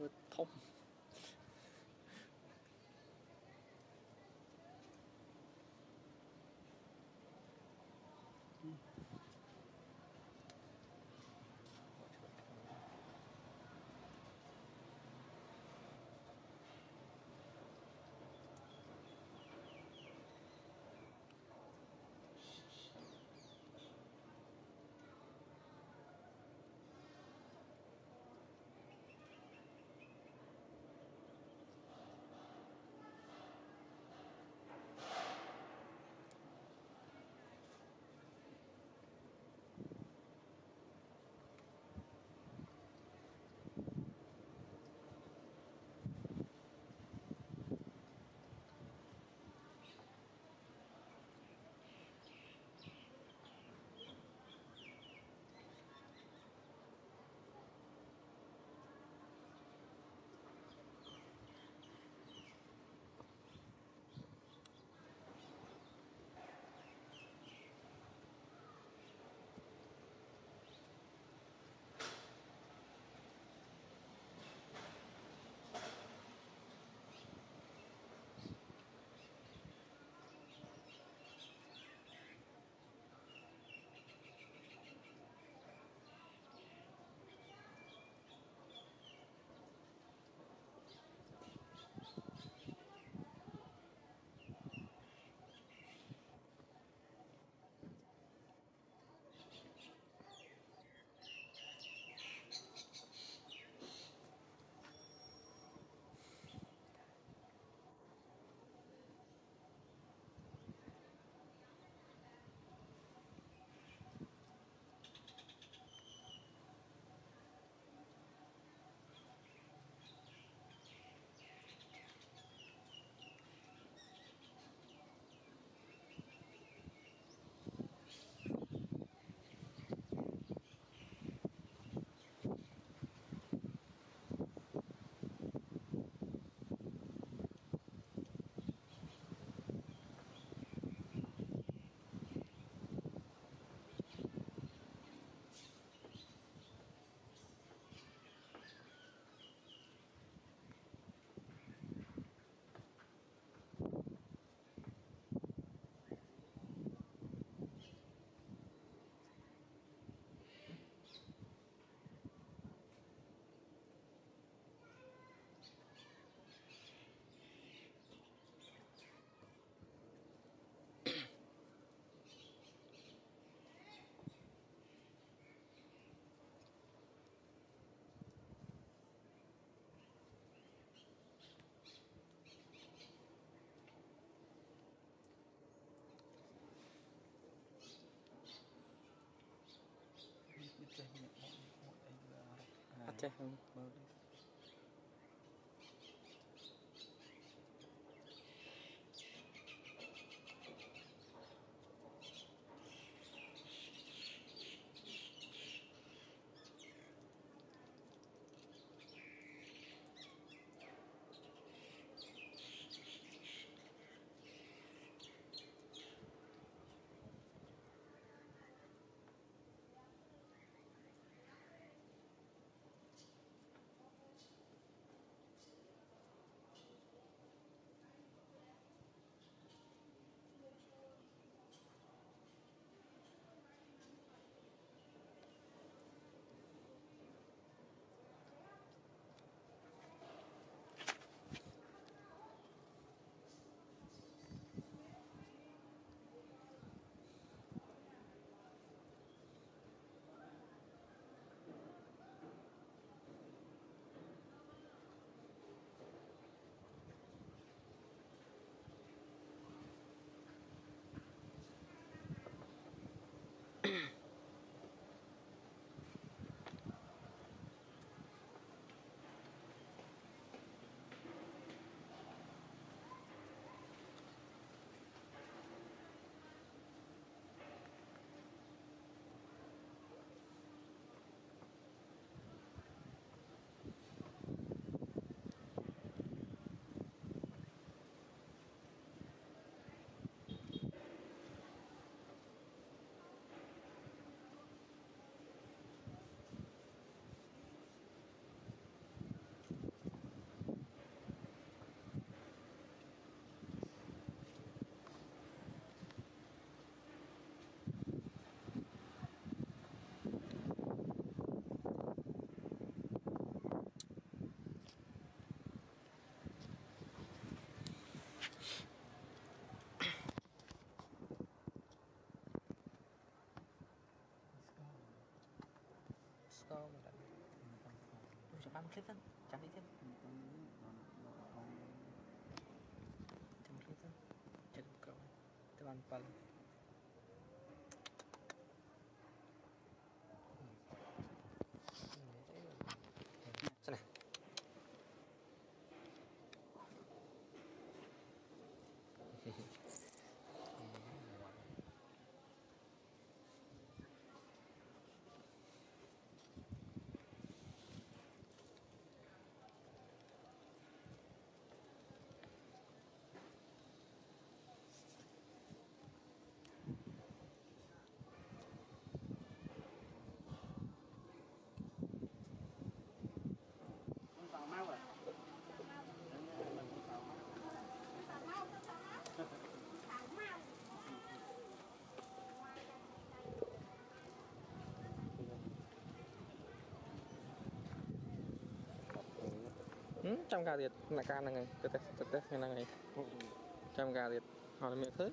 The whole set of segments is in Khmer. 我痛。Jahil Mowgli. trăm ba mươi clip thôi trăm đi tiếp trăm clip thôi trăm cầu tầm bằng ចាំការទៀតដំណាក់ការហ្នឹងឯងទៅទេទៅទេថ្ងៃហ្នឹងឯងចាំការទៀតអត់មានឃើញ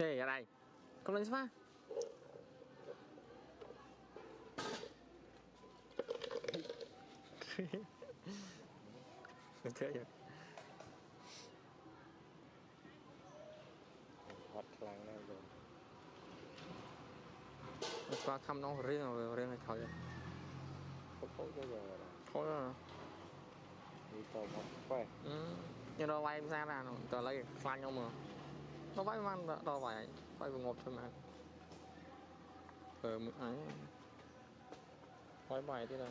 เฮ้ยอะไรกำลังใช่ปะมันเท่อยั่ฮอตคลังแน่เลยจะทำน้องเรื่องเรื่องให้เขาเลยเขาเขาจะยังไงเขาจะมีต่อมาไปอืมยังเราไว้ไม่ทราบนะตอนแรกคลานยังมือ nó vay man đò vải vay vừa ngọt thôi mà ờ mực ấy vay bài thế này,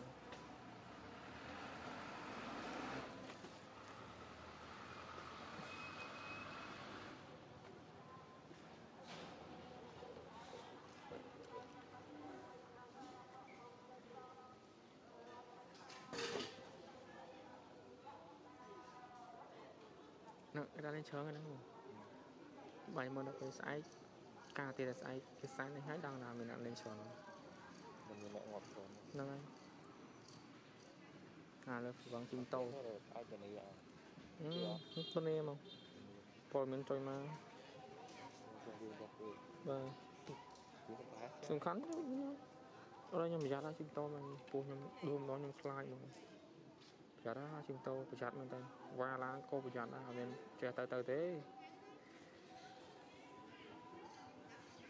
nó cái đó lên chớ cái đó không បាយមើលដល់ពេលស្អែកការទៀតស្អែកគេសាញ់នេះហើយដល់ណាមានអ្នកលេងច្រើនមិនមានអ្នកងាប់ខ្លួនហ្នឹងហើយការលើផ្វងជីមតោអាចទៅនេះអត់ទៅនេះមកពលមានជួយមកបាទសំខាន់រខ្ញុំប្រយ័ត្នអាជីវតោមកពោះខ្ញុំដួលម្ដងខ្ញុំខ្លាចមកប្រយ័ត្នអាជីវតោប្រយ័ត្នមែនតើវ៉ាឡាក៏ប្រយ័ត្នដែរអត់មានចេះទៅទៅទេ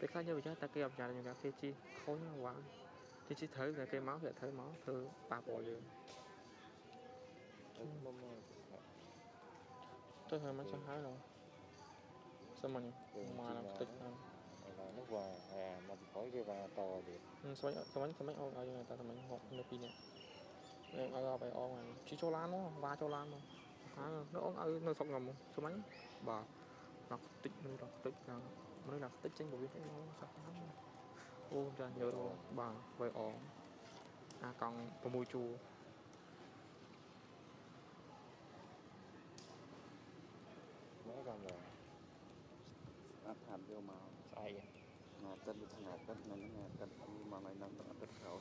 ពេលខ្លះយើងប្រយ័ត្នតែគេអបយ៉ាងយើងថាគេជីខុសវ៉ាគេជីត្រូវតែគេមកគេត្រូវមកធ្វើប៉ះពាល់យើងមកមកទៅហើយមកចាំហើយដល់សមានេះមកដល់ផ្ទៃហ្នឹងនោះវាមកពីក្រោយគេវាតទៀតស្មាញ់ស្មាញ់ស្មាញ់អោឲ្យយើងតែស្មាញ់ហត់នៅពីនេះយើងឲ្យឲ្យអងជីចូលឡានមកវ៉ាចូលឡានមកហ្នឹងអងឲ្យនៅស្រុកខ្ញុំស្មាញ់បាទដល់ផ្ទៃនោះដល់ផ្ទៃហ្នឹង mình là tích trên bụi thấy nó sạch lắm vuông trên vô đồ bằng về ổn à còn một mùi chua nó còn là nó thành vô màu sai mà tên thằng nào cách này nó nghe cách mà mày nằm nó tích khẩu